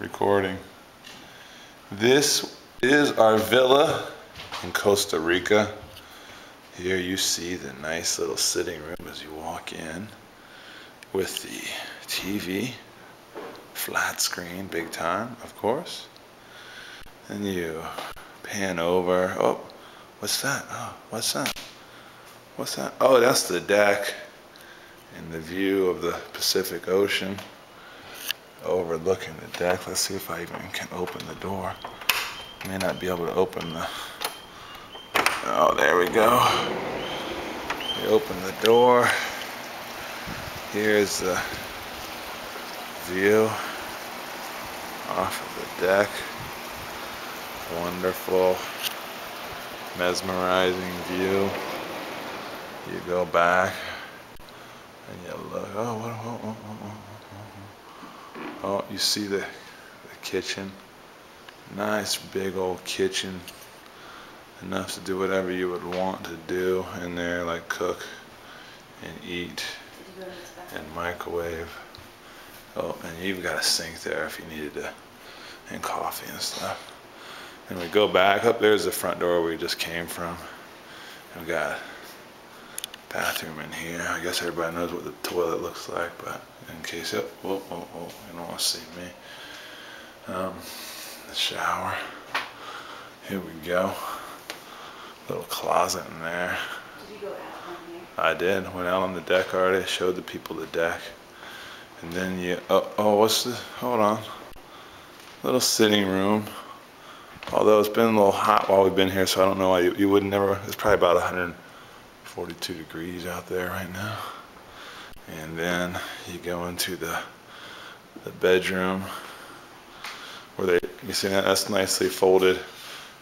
recording. This is our villa in Costa Rica. Here you see the nice little sitting room as you walk in with the TV, flat screen, big time, of course. And you pan over. Oh, what's that? Oh, what's that? What's that? Oh, that's the deck and the view of the Pacific Ocean overlooking the deck. Let's see if I even can open the door. May not be able to open the, oh, there we go. We open the door. Here's the view off of the deck. Wonderful, mesmerizing view. You go back and you look, oh, what, what, what, what, Oh, you see the, the kitchen. Nice big old kitchen. Enough to do whatever you would want to do in there, like cook and eat and microwave. Oh, and you've got a sink there if you needed to, and coffee and stuff. And we go back up, there's the front door we just came from. And we got bathroom in here. I guess everybody knows what the toilet looks like, but in case, whoa, whoa, you don't want to see me. Um, the shower. Here we go. Little closet in there. Did you go out on here? I did. Went out on the deck already. Showed the people the deck. And then you, oh, oh, what's the, hold on. Little sitting room. Although it's been a little hot while we've been here, so I don't know why you, you would never, it's probably about 142 degrees out there right now. And then you go into the, the bedroom where they, you see that, that's nicely folded.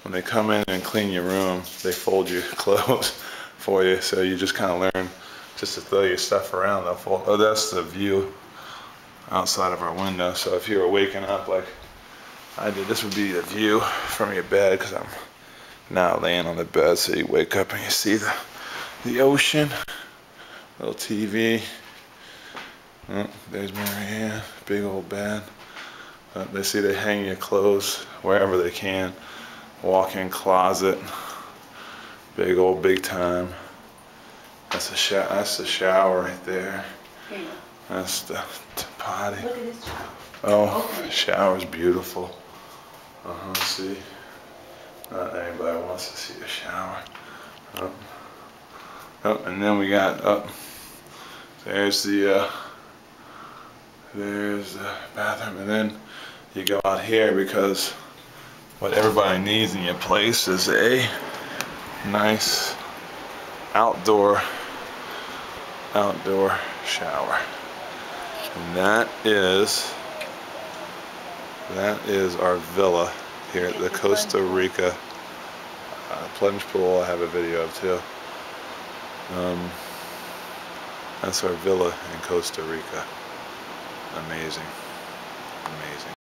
When they come in and clean your room, they fold your clothes for you. So you just kind of learn just to throw your stuff around. They'll fold, oh, that's the view outside of our window. So if you were waking up like I did, this would be the view from your bed because I'm now laying on the bed. So you wake up and you see the, the ocean, little TV. Oh, there's Marianne, big old bed. Uh, they see they hang your clothes wherever they can. Walk-in closet, big old big time. That's a shower. That's the shower right there. Here. That's the, the potty. Look at this child. Oh, Open the it. shower's beautiful. Uh huh. See, not anybody wants to see a shower. Oh. Oh, and then we got up. there's the. Uh, there's the bathroom, and then you go out here because what everybody needs in your place is a nice outdoor outdoor shower. And that is that is our villa here at the Costa Rica uh, plunge pool. I have a video of too. Um, that's our villa in Costa Rica. Amazing. Amazing.